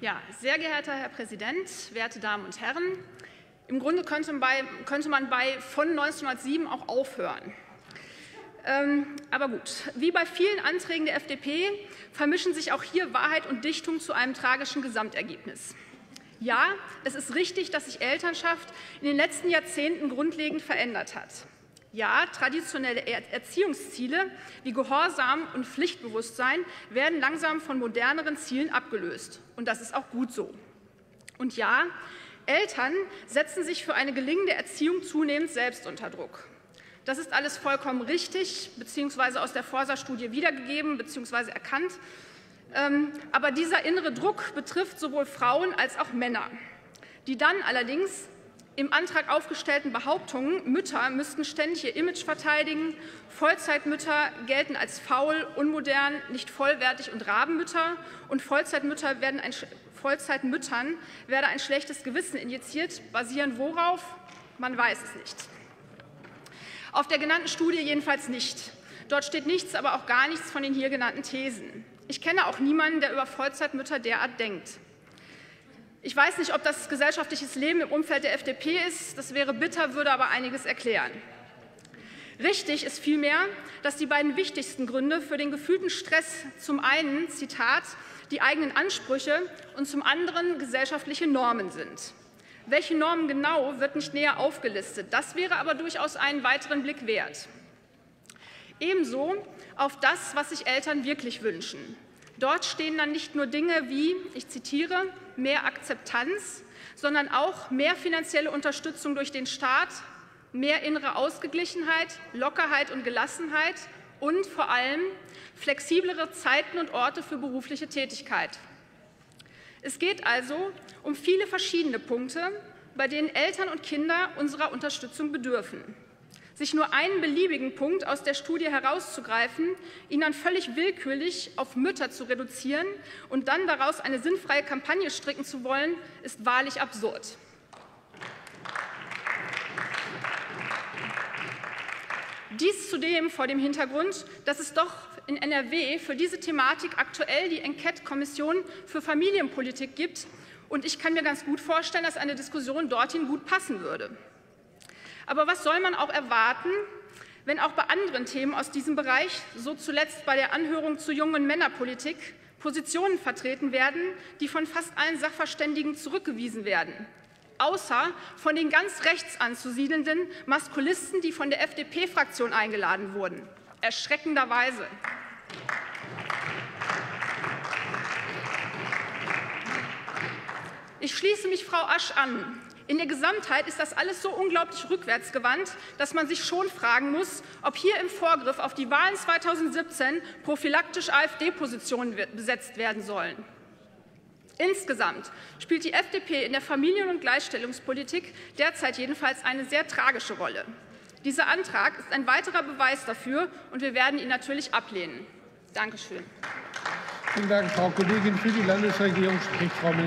Ja, sehr geehrter Herr Präsident, werte Damen und Herren, im Grunde könnte man bei, könnte man bei von 1907 auch aufhören. Ähm, aber gut, wie bei vielen Anträgen der FDP vermischen sich auch hier Wahrheit und Dichtung zu einem tragischen Gesamtergebnis. Ja, es ist richtig, dass sich Elternschaft in den letzten Jahrzehnten grundlegend verändert hat. Ja, traditionelle Erziehungsziele wie Gehorsam und Pflichtbewusstsein werden langsam von moderneren Zielen abgelöst. Und das ist auch gut so. Und ja, Eltern setzen sich für eine gelingende Erziehung zunehmend selbst unter Druck. Das ist alles vollkommen richtig, beziehungsweise aus der Forsa-Studie wiedergegeben, beziehungsweise erkannt. Ähm, aber dieser innere Druck betrifft sowohl Frauen als auch Männer, die dann allerdings im Antrag aufgestellten Behauptungen, Mütter müssten ständig ihr Image verteidigen, Vollzeitmütter gelten als faul, unmodern, nicht vollwertig und Rabenmütter und Vollzeitmütter werden ein, Vollzeitmüttern werde ein schlechtes Gewissen injiziert, basieren worauf? Man weiß es nicht. Auf der genannten Studie jedenfalls nicht. Dort steht nichts, aber auch gar nichts von den hier genannten Thesen. Ich kenne auch niemanden, der über Vollzeitmütter derart denkt. Ich weiß nicht, ob das gesellschaftliches Leben im Umfeld der FDP ist. Das wäre bitter, würde aber einiges erklären. Richtig ist vielmehr, dass die beiden wichtigsten Gründe für den gefühlten Stress zum einen, Zitat, die eigenen Ansprüche und zum anderen gesellschaftliche Normen sind. Welche Normen genau, wird nicht näher aufgelistet. Das wäre aber durchaus einen weiteren Blick wert. Ebenso auf das, was sich Eltern wirklich wünschen. Dort stehen dann nicht nur Dinge wie, ich zitiere, mehr Akzeptanz, sondern auch mehr finanzielle Unterstützung durch den Staat, mehr innere Ausgeglichenheit, Lockerheit und Gelassenheit und vor allem flexiblere Zeiten und Orte für berufliche Tätigkeit. Es geht also um viele verschiedene Punkte, bei denen Eltern und Kinder unserer Unterstützung bedürfen. Sich nur einen beliebigen Punkt aus der Studie herauszugreifen, ihn dann völlig willkürlich auf Mütter zu reduzieren und dann daraus eine sinnfreie Kampagne stricken zu wollen, ist wahrlich absurd. Dies zudem vor dem Hintergrund, dass es doch in NRW für diese Thematik aktuell die Enquete-Kommission für Familienpolitik gibt. Und ich kann mir ganz gut vorstellen, dass eine Diskussion dorthin gut passen würde. Aber was soll man auch erwarten, wenn auch bei anderen Themen aus diesem Bereich, so zuletzt bei der Anhörung zur jungen Männerpolitik, Positionen vertreten werden, die von fast allen Sachverständigen zurückgewiesen werden, außer von den ganz rechts anzusiedelnden Maskulisten, die von der FDP-Fraktion eingeladen wurden. Erschreckenderweise. Ich schließe mich Frau Asch an. In der Gesamtheit ist das alles so unglaublich rückwärtsgewandt, dass man sich schon fragen muss, ob hier im Vorgriff auf die Wahlen 2017 prophylaktisch AfD-Positionen besetzt werden sollen. Insgesamt spielt die FDP in der Familien- und Gleichstellungspolitik derzeit jedenfalls eine sehr tragische Rolle. Dieser Antrag ist ein weiterer Beweis dafür, und wir werden ihn natürlich ablehnen. Dankeschön. Vielen Dank, Frau Kollegin. Für die Landesregierung spricht Frau Ministerin.